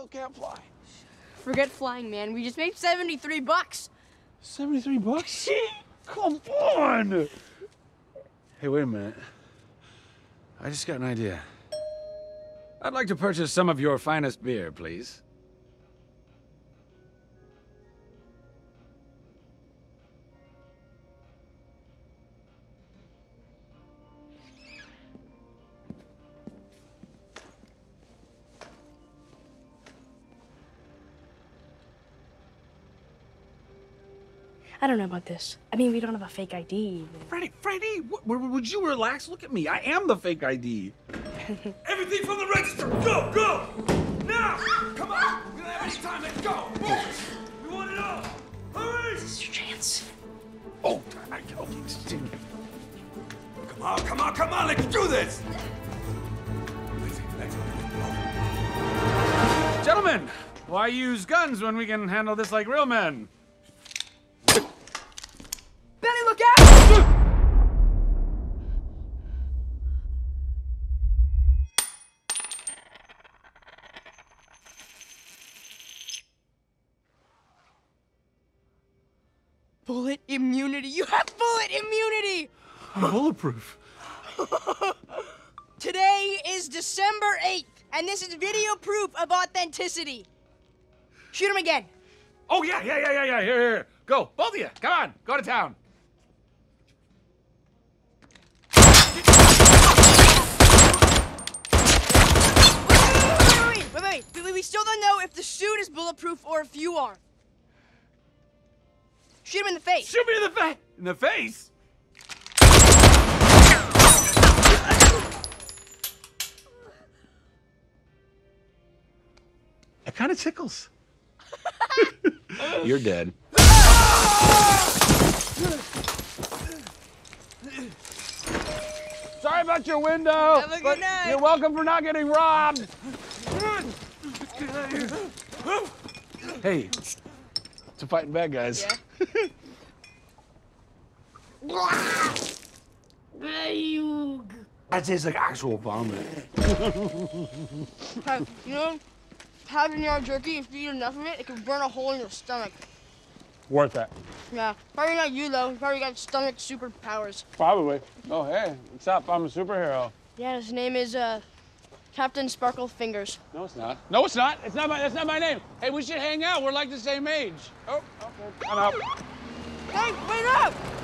still can't fly. Forget flying, man. We just made 73 bucks. 73 bucks? Come on! Hey, wait a minute. I just got an idea. I'd like to purchase some of your finest beer, please. I don't know about this. I mean, we don't have a fake ID. Freddy, Freddy, w- w- would you relax? Look at me. I am the fake ID. Everything from the register! Go, go! Now! Come on! We don't have any time. Let's go! Move! We want it all! Hurry! This is your chance. Oh, I, okay, continue. Come on, come on, come on! Let's do this! Let's, let's go. Gentlemen, why use guns when we can handle this like real men? Billy, look out! Bullet immunity. You have bullet immunity. I'm Bulletproof. Today is December 8th, and this is video proof of authenticity. Shoot him again. Oh, yeah, yeah, yeah, yeah, yeah. Here, here. Go. Both of you. Come on. Go to town. Wait, wait, wait, wait, wait, wait. We still don't know if the suit is bulletproof or if you are. Shoot him in the face. Shoot me in the face. In the face? It kind of tickles. You're dead. Sorry about your window. Have a good but night. You're welcome for not getting robbed. Hey, to fighting bad guys. Yeah. That tastes like actual vomit. Hey, you know, having your jerky, if you eat enough of it, it can burn a hole in your stomach. Worth that. Yeah, probably not you though. You probably got stomach superpowers. Probably. Oh, hey, what's up? I'm a superhero. Yeah, his name is uh, Captain Sparkle Fingers. No, it's not. No, it's not. It's not my. That's not my name. Hey, we should hang out. We're like the same age. Oh, okay. I'm out. Hey, wait up!